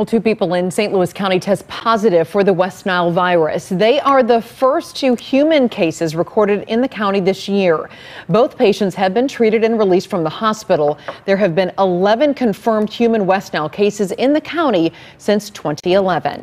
Well, two people in St. Louis County test positive for the West Nile virus. They are the first two human cases recorded in the county this year. Both patients have been treated and released from the hospital. There have been 11 confirmed human West Nile cases in the county since 2011.